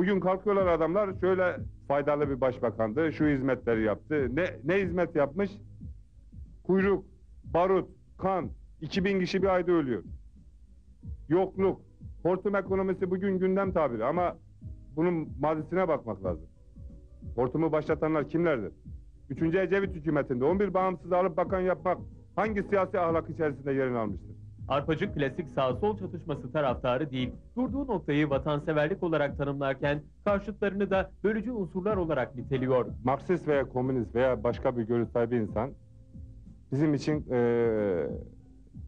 Bugün kalkıyorlar adamlar şöyle faydalı bir başbakandı, şu hizmetleri yaptı. Ne, ne hizmet yapmış? Kuyruk, barut, kan, 2000 kişi bir ayda ölüyor. Yokluk, hortum ekonomisi bugün gündem tabiri ama bunun mazisine bakmak lazım. Hortumu başlatanlar kimlerdir? Üçüncü Ecevit hükümetinde 11 bağımsız alıp bakan yapmak hangi siyasi ahlak içerisinde yerini almıştır? Arpacık klasik sağ-sol çatışması taraftarı değil, durduğu noktayı vatanseverlik olarak tanımlarken karşıtlarını da bölücü unsurlar olarak niteliyor. Marksist veya komünist veya başka bir görüş sahibi insan bizim için eee,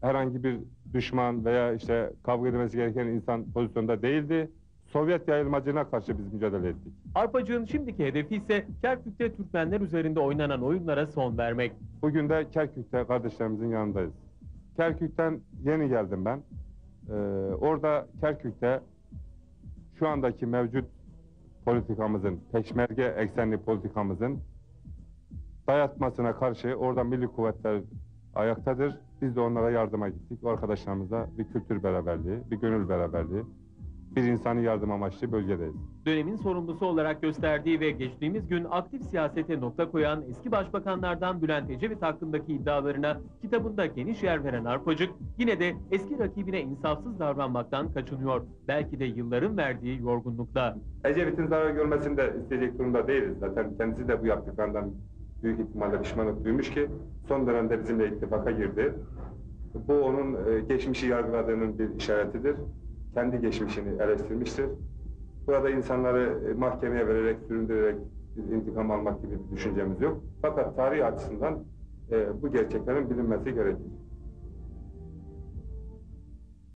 herhangi bir düşman veya işte kavga edilmesi gereken insan pozisyonda değildi. Sovyet yayılmacına karşı biz mücadele ettik. Arpacık'ın şimdiki hedefi ise Kerkük'te Türkmenler üzerinde oynanan oyunlara son vermek. Bugün de Kerkük'te kardeşlerimizin yanındayız. Kerkük'ten yeni geldim ben. Eee, orada Kerkük'te şu andaki mevcut politikamızın, peşmerge eksenli politikamızın dayatmasına karşı orada milli kuvvetler ayaktadır. Biz de onlara yardıma gittik. Arkadaşlarımızla bir kültür beraberliği, bir gönül beraberliği, bir insani yardım amaçlı bölgedeyiz. Dönemin sorumlusu olarak gösterdiği ve geçtiğimiz gün aktif siyasete nokta koyan eski başbakanlardan Bülent Ecevit hakkındaki iddialarına kitabında geniş yer veren Arpacık yine de eski rakibine insafsız davranmaktan kaçınıyor. Belki de yılların verdiği yorgunlukta. Ecevit'in zarar görmesini de isteyecek durumda değiliz. Zaten kendisi de bu yaptıklarından büyük ihtimalle pişmanlık duymuş ki son dönemde bizimle ittifaka girdi. Bu onun e, geçmişi yargıladığının bir işaretidir. Kendi geçmişini eleştirmiştir. Burada insanları e, mahkemeye vererek, süründürerek intikam almak gibi bir düşüncemiz yok. Fakat tarih açısından e, bu gerçeklerin bilinmesi gerekir.